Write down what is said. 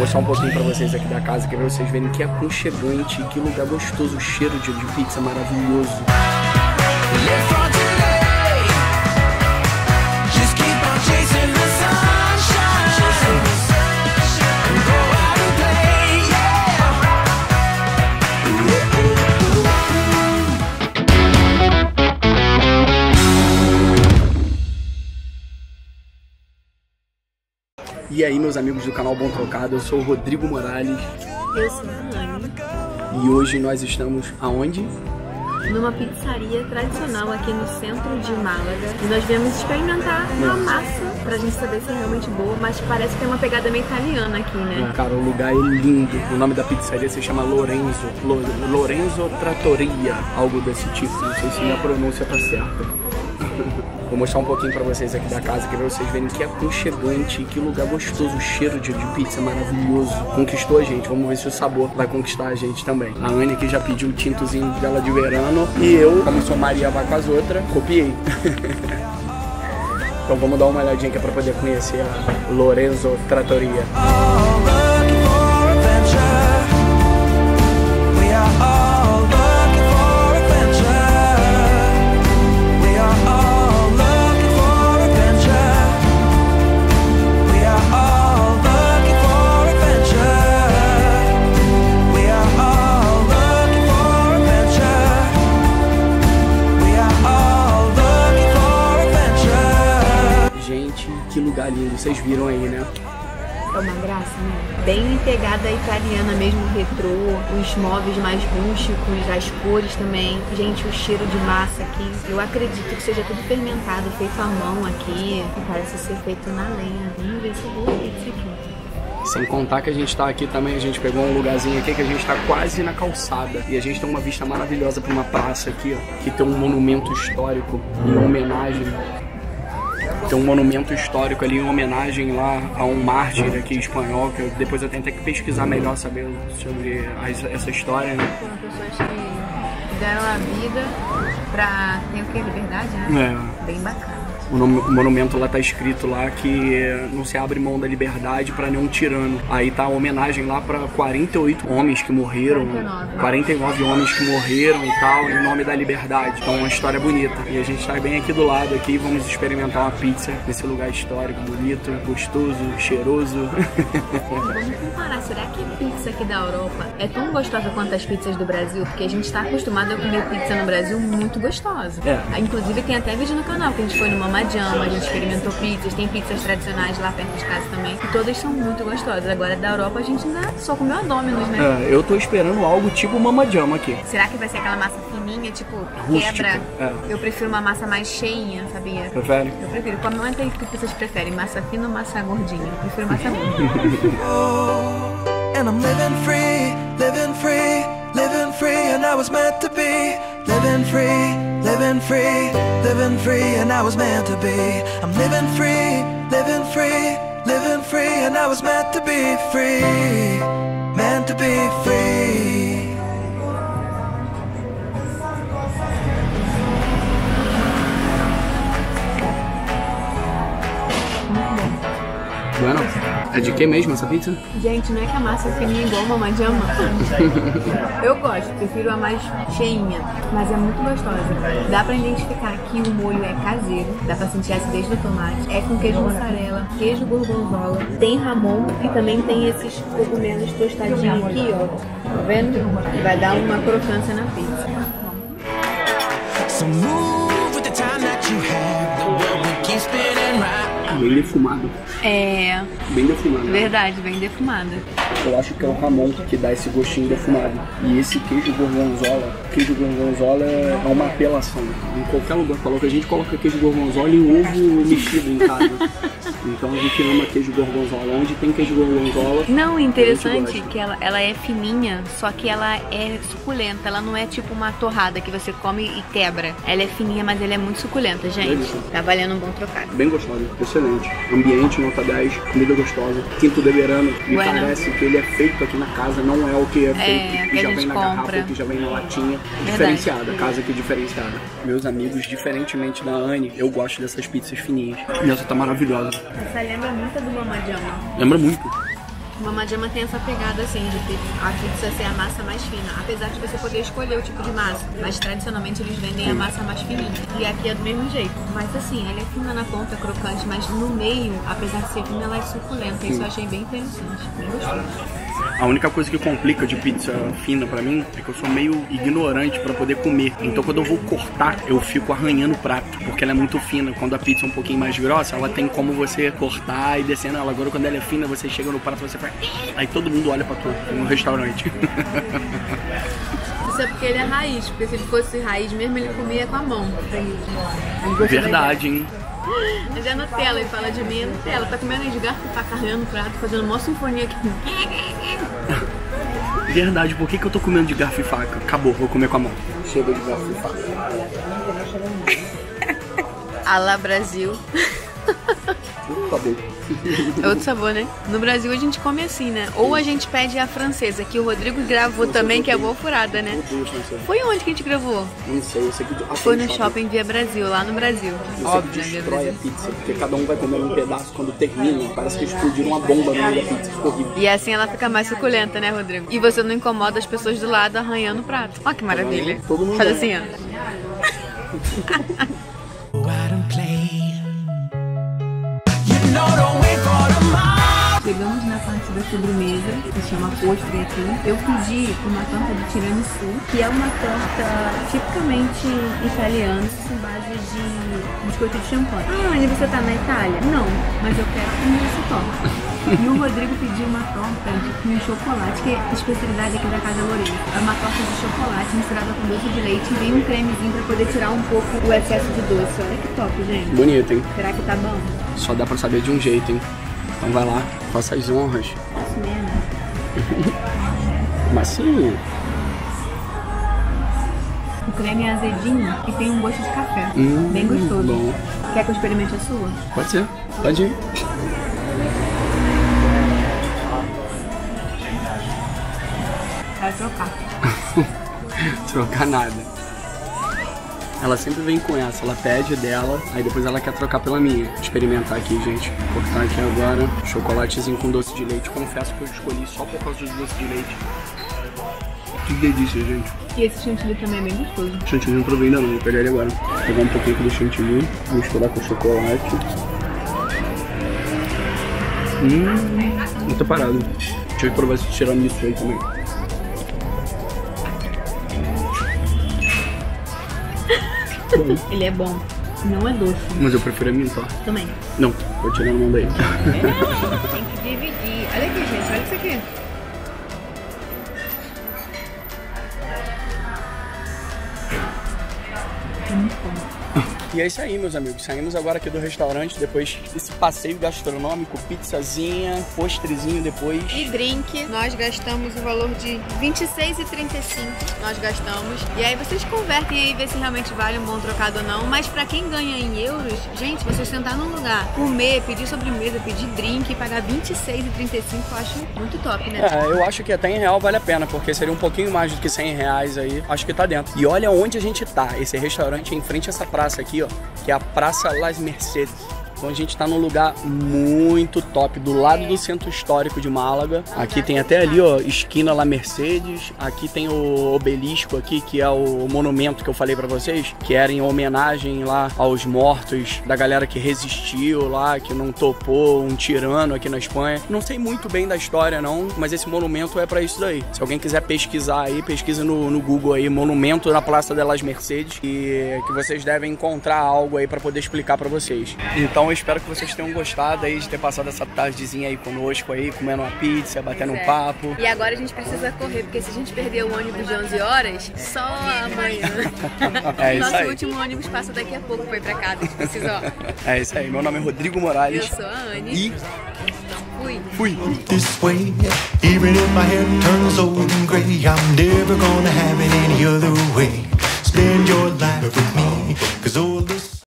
mostrar um pouquinho pra vocês aqui da casa, que pra vocês verem que aconchegante, que lugar gostoso, o cheiro de, de pizza maravilhoso. E aí, meus amigos do canal Bom Trocado, eu sou o Rodrigo Morales Eu sou a Anne, e hoje nós estamos aonde? numa pizzaria tradicional aqui no centro de Málaga. E nós viemos experimentar uma massa pra gente saber se é realmente boa, mas parece que tem uma pegada meio italiana aqui, né? Cara, o lugar é lindo. O nome da pizzaria se chama Lorenzo. Lo- Lorenzo Trattoria, algo desse tipo. Não sei se minha pronúncia tá certa. Vou mostrar um pouquinho pra vocês aqui da casa, que pra vocês verem que aconchegante, que lugar gostoso, o cheiro de, de pizza maravilhoso. Conquistou a gente, vamos ver se o sabor vai conquistar a gente também. A Anne aqui já pediu o tintozinho dela de verano e eu, como sou Maria vai com as outras, copiei. então vamos dar uma olhadinha aqui pra poder conhecer a Lorenzo Trattoria. Vocês viram aí, né? É uma graça, né? Bem pegada italiana mesmo, retrô, os móveis mais rústicos, as cores também. Gente, o cheiro de massa aqui. Eu acredito que seja tudo fermentado, feito à mão aqui. Parece ser feito na lenha. Vamos ver se eu vou pizza aqui. Sem contar que a gente tá aqui também, a gente pegou um lugarzinho aqui que a gente tá quase na calçada. E a gente tem uma vista maravilhosa pra uma praça aqui, ó, que tem um monumento histórico em homenagem. Tem um monumento histórico ali em homenagem lá a um mártir aqui espanhol, que eu- depois eu tentei que pesquisar melhor saber sobre as- essa história, né? Foram pessoas que deram a vida pra ter o que? Liberdade, né? É. Bem bacana. O, nome- o monumento lá tá escrito lá que não se abre mão da liberdade pra nenhum tirano. Aí tá a homenagem lá pra 48 homens que morreram, 49. 49 homens que morreram e tal, em nome da liberdade. Então é uma história bonita. E a gente tá bem aqui do lado aqui, vamos experimentar uma pizza nesse lugar histórico, bonito, gostoso, cheiroso. Vamos comparar, será que a pizza aqui da Europa é tão gostosa quanto as pizzas do Brasil? Porque a gente está acostumado a comer pizza no Brasil muito gostosa. É. Inclusive tem até vídeo no canal que a gente foi numa Madjama, a gente experimentou pizzas, tem pizzas tradicionais lá perto de casa também. E todas são muito gostosas. Agora da Europa a gente ainda só comeu a Domino's, né? É, eu tô esperando algo tipo Mama Jama aqui. Será que vai ser aquela massa fininha, tipo, Rústica, quebra? é. Eu prefiro uma massa mais cheinha, sabia? Prefere? Eu prefiro. Comenta aí o que vocês preferem, massa fina ou massa gordinha? Eu prefiro massa gordinha. And I'm living free, living free, living free, and I was meant to be. Living free, living free, living free, and I was meant to be. I'm living free, living free, living free, and I was meant to be free. Meant to be free. Bueno, é de que mesmo essa pizza? Gente, não é que a massa é fininha igual uma madjama. Eu gosto, prefiro a mais cheinha, mas é muito gostosa. Dá pra identificar que o molho é caseiro, dá pra sentir a acidez do tomate. É com queijo mussarela, queijo gorgonzola, tem ramon e também tem esses cogumelos tostadinhos aqui, ó. Tá vendo? Vai dar uma crocância na pizza. So Bem defumado. É, Bem defumado. verdade, bem defumada. Eu acho que é o Ramon que dá esse gostinho defumado. E esse queijo gorgonzola, queijo gorgonzola é uma apelação. Em qualquer lugar que coloca, a gente coloca queijo gorgonzola e ovo mexido em casa. Então a gente ama queijo gorgonzola. Onde tem queijo gorgonzola. Não, interessante que ela, ela é fininha, só que ela é suculenta. Ela não é tipo uma torrada que você come e quebra. Ela é fininha, mas ela é muito suculenta, gente. Delícia. Tá valendo um bom trocado. Bem gostosa, excelente. Ambiente, nota 10, comida gostosa. Tinto de verano, me Bueno. parece que ele é feito aqui na casa, não é o que é feito, que a já vem na compra. garrafa, que já vem na latinha. Verdade. Diferenciada, casa aqui diferenciada. Meus amigos, diferentemente da Anne, eu gosto dessas pizzas fininhas. E essa tá maravilhosa. Essa lembra muito do Mama Jama. Lembra muito. Jama tem essa pegada assim, de ter a pizza ser a massa mais fina. Apesar de você poder escolher o tipo de massa. Mas tradicionalmente eles vendem a massa mais fininha. E aqui é do mesmo jeito. Mas assim, ela é fina na ponta, crocante, mas no meio, apesar de ser fina, ela é suculenta. Isso eu achei bem interessante. Bem gostoso. A única coisa que complica de pizza fina pra mim é que eu sou meio ignorante pra poder comer. Então quando eu vou cortar, eu fico arranhando o prato, porque ela é muito fina. Quando a pizza é um pouquinho mais grossa, ela tem como você cortar e descer nela. Agora quando ela é fina, você chega no prato, você faz... Aí todo mundo olha pra tu, no restaurante. Isso é porque ele é raiz, porque se ele fosse raiz mesmo, ele comia com a mão. Verdade, hein? Mas é Nutella, ele fala de mim, é Nutella. Tá comendo de garfo, tá carregando o prato, fazendo uma sinfonia aqui. Verdade, por que, que eu tô comendo de garfo e faca? Acabou, vou comer com a mão. Chega de garfo e faca. Alá Brasil. Acabou. É outro sabor, né? No Brasil a gente come assim, né? Ou a gente pede a francesa, que o Rodrigo gravou também, que é boa furada, né? Foi onde que a gente gravou? Não sei, eu sei que... Ah, Foi no shopping Via Brasil, lá no Brasil. Óbvio, né? Via destrói a Brasil. pizza, porque cada um vai comer um pedaço quando termina. Parece que explodiram uma bomba no meio da pizza. Ficou horrível. E assim ela fica mais suculenta, né, Rodrigo? E você não incomoda as pessoas do lado arranhando o prato. Olha que maravilha. Todo mundo Faz ama. assim, ó. Chegamos na parte da sobremesa, que chama postre aqui. Eu pedi uma torta de tiramisu, que é uma torta tipicamente italiana, com base de biscoito de champanhe. Ah, e você tá na Itália? Não, mas eu quero comer essa torta. E o Rodrigo pediu uma torta de com chocolate, que é a especialidade aqui da Casa Lourenço. É uma torta de chocolate misturada com doce de leite e vem um cremezinho pra poder tirar um pouco o excesso de doce. Olha que top, gente. Bonito, hein? Será que tá bom? Só dá pra saber de um jeito, hein? Então vai lá, faça as honras. Isso mesmo. Massinha. O creme é azedinho e tem um gosto de café. Hum, Bem gostoso. bom. Quer que eu experimente a sua? Pode ser, pode ir. Quero trocar. Trocar nada. Ela sempre vem com essa, ela pede dela, aí depois ela quer trocar pela minha. Vou experimentar aqui, gente. Vou cortar aqui agora. Chocolatezinho com doce de leite. Confesso que eu escolhi só por causa do doce de leite. Que delícia, gente. E esse chantilly também é bem gostoso. Chantilly não provei ainda não, vou pegar ele agora. Vou pegar um pouquinho aqui do chantilly, misturar com chocolate. Hum, muito parado. Deixa eu provar esse tiramisu aí também. Ele é bom. Não é doce. Mas eu prefiro a minha torta. Também. Não, vou tirar a mão daí. Tem que dividir. Olha aqui, gente. Olha isso aqui. E é isso aí, meus amigos. Saímos agora aqui do restaurante, depois desse passeio gastronômico, pizzazinha, postrezinho depois. E drink, nós gastamos o valor de R$26,35. Nós gastamos. E aí vocês convertem aí, ver se realmente vale um bom trocado ou não. Mas pra quem ganha em euros, gente, vocês sentar num lugar, comer, pedir sobremesa, pedir drink e pagar R$26,35, eu acho muito top, né? É, eu acho que até em real vale a pena, porque seria um pouquinho mais do que 100 reais aí. Acho que tá dentro. E olha onde a gente tá. Esse restaurante é em frente a essa praça aqui, ó, que é a Praça Las Mercedes. Então a gente tá num lugar muito top, do lado do centro histórico de Málaga. Aqui tem até ali, ó, esquina La Mercedes. Aqui tem o obelisco aqui, que é o monumento que eu falei pra vocês, que era em homenagem lá aos mortos da galera que resistiu lá, que não topou um tirano aqui na Espanha. Não sei muito bem da história não, mas esse monumento é pra isso daí. Se alguém quiser pesquisar aí, pesquisa no, no Google aí, monumento na Praça de Las Mercedes, e que vocês devem encontrar algo aí pra poder explicar pra vocês. Então eu espero que vocês tenham gostado aí de ter passado essa tardezinha aí conosco aí, comendo uma pizza, batendo um É. papo. E agora a gente precisa correr, porque se a gente perder o ônibus de 11 horas, só amanhã. É isso Nosso aí. último ônibus passa daqui a pouco ir pra casa. A gente precisa, ó. É isso aí. Meu nome é Rodrigo Morales. Eu sou a Anne. E Fui. fui. this way. Even if my head turns old and gray, I'm never gonna have it any other way. Spend your life with me, cause all this